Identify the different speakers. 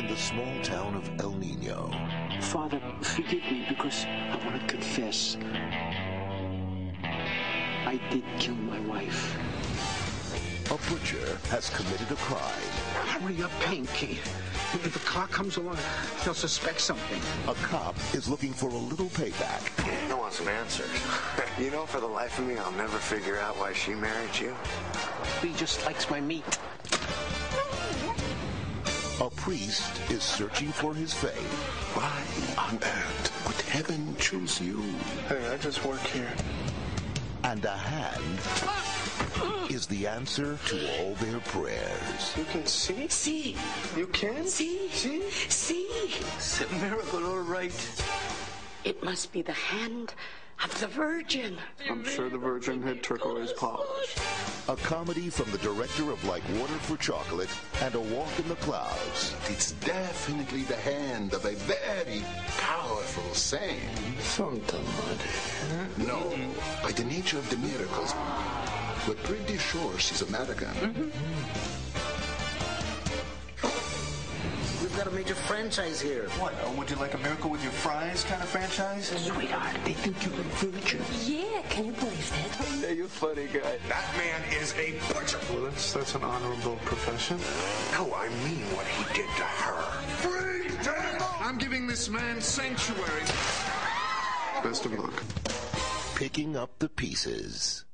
Speaker 1: in the small town of El Nino.
Speaker 2: Father, forgive me because I want to confess. I did kill my wife.
Speaker 1: A butcher has committed a crime.
Speaker 2: Hurry up, Pinky. If the car comes along, they'll suspect something.
Speaker 1: A cop is looking for a little payback.
Speaker 3: I want some answers. you know, for the life of me, I'll never figure out why she married you.
Speaker 2: He just likes my meat.
Speaker 1: A priest is searching for his faith.
Speaker 4: Why on earth would heaven choose you?
Speaker 3: Hey, I just work here.
Speaker 1: And a hand is the answer to all their prayers.
Speaker 3: You can see?
Speaker 5: See,
Speaker 3: You can?
Speaker 5: see,
Speaker 3: See?
Speaker 5: see.
Speaker 2: It's a miracle, all right.
Speaker 5: It must be the hand of the Virgin.
Speaker 3: I'm sure the Virgin had turquoise polish.
Speaker 1: A comedy from the director of Like Water for Chocolate and A Walk in the Clouds.
Speaker 4: It's definitely the hand of a very powerful saint.
Speaker 3: Santa Maria.
Speaker 4: No, by the nature of the miracles, we're pretty sure she's American.
Speaker 6: We've got a major franchise here.
Speaker 7: What? Uh, would you like a miracle with your fries kind of franchise?
Speaker 2: Sweetheart, they think you're a virgin.
Speaker 5: Yeah, can you believe that?
Speaker 3: Hey, you funny guy.
Speaker 4: That man is a butcher.
Speaker 3: Well, that's, that's an honorable profession.
Speaker 4: No, I mean what he did to her. Freedom! I'm giving this man sanctuary.
Speaker 3: Best of luck.
Speaker 1: Picking up the pieces.